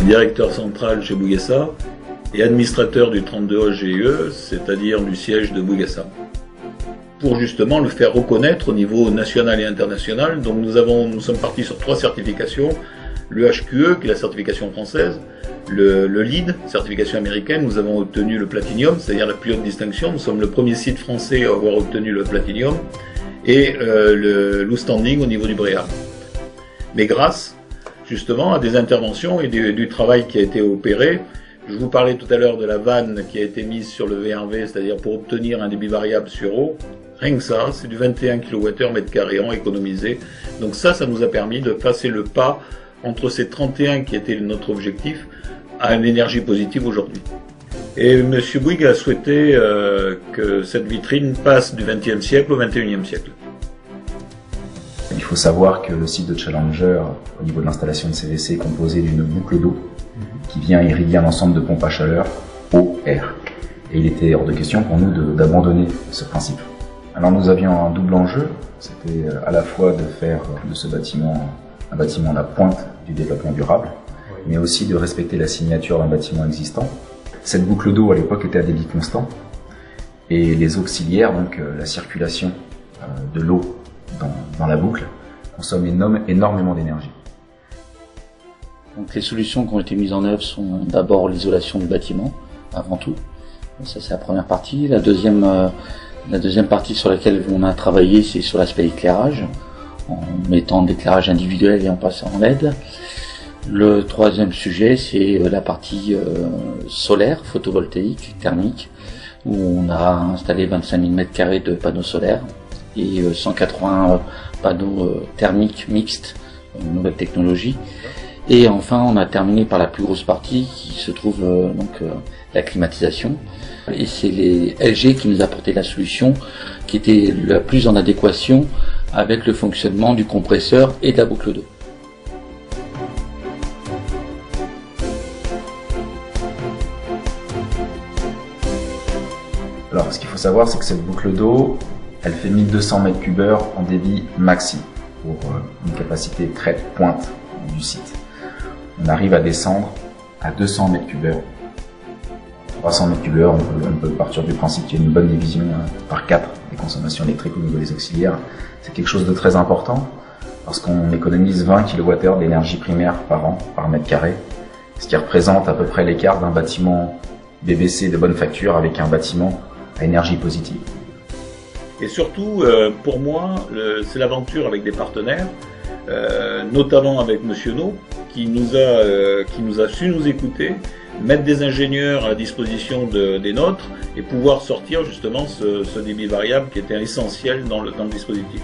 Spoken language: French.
directeur central chez Bougassa et administrateur du 32 GE, c'est-à-dire du siège de Bougassa. Pour justement le faire reconnaître au niveau national et international, donc nous, avons, nous sommes partis sur trois certifications. Le HQE, qui est la certification française, le, le LEED, certification américaine, nous avons obtenu le Platinum, c'est-à-dire la plus haute distinction. Nous sommes le premier site français à avoir obtenu le Platinum et euh, le Standing au niveau du BREA. Mais grâce justement à des interventions et du, du, travail qui a été opéré, je vous parlais tout à l'heure de la vanne qui a été mise sur le V1V, c'est-à-dire pour obtenir un débit variable sur eau. Rien que ça, c'est du 21 kWh mètre carré en économisé. Donc ça, ça nous a permis de passer le pas entre ces 31 qui était notre objectif à une énergie positive aujourd'hui. Et M. Bouygues a souhaité euh, que cette vitrine passe du XXe siècle au XXIe siècle. Il faut savoir que le site de Challenger, au niveau de l'installation de CVC, est composé d'une boucle d'eau qui vient irriguer un ensemble de pompes à chaleur eau-air. Et il était hors de question pour nous d'abandonner ce principe. Alors nous avions un double enjeu, c'était à la fois de faire de ce bâtiment un bâtiment à la pointe du développement durable, mais aussi de respecter la signature d'un bâtiment existant. Cette boucle d'eau à l'époque était à débit constant et les auxiliaires, donc euh, la circulation euh, de l'eau dans, dans, la boucle, consomment énorme, énormément d'énergie. Les solutions qui ont été mises en œuvre sont d'abord l'isolation du bâtiment, avant tout. Ça c'est la première partie. La deuxième, euh, la deuxième partie sur laquelle on a travaillé, c'est sur l'aspect éclairage, en mettant l'éclairage individuel et en passant en LED. Le troisième sujet, c'est euh, la partie euh, solaire, photovoltaïque, thermique, où on a installé 25 000 m2 de panneaux solaires et 180 euh, panneaux thermiques mixtes, une nouvelle technologie. Et enfin, on a terminé par la plus grosse partie qui se trouve donc la climatisation. Et c'est les LG qui nous apportaient la solution qui était la plus en adéquation avec le fonctionnement du compresseur et de la boucle d'eau. Alors, ce qu'il faut savoir, c'est que cette boucle d'eau, elle fait 1200 mètres cubeurs en débit maxi pour euh, une capacité très pointe du site. On arrive à descendre à 200 mètres cubeurs. 300 mètres cubeurs, on peut, partir du principe qu'il y a une bonne division hein, par 4 des consommations électriques au niveau des auxiliaires. C'est quelque chose de très important parce qu'on économise 20 kWh d'énergie primaire par an, par mètre carré, ce qui représente à peu près l'écart d'un bâtiment BBC de bonne facture avec un bâtiment à énergie positive. Et surtout, euh, pour moi, c'est l'aventure avec des partenaires, euh, notamment avec Monsieur No, qui nous a, euh, qui nous a su nous écouter, mettre des ingénieurs à disposition de, des nôtres et pouvoir sortir justement ce, débit variable qui était essentiel dans le dispositif.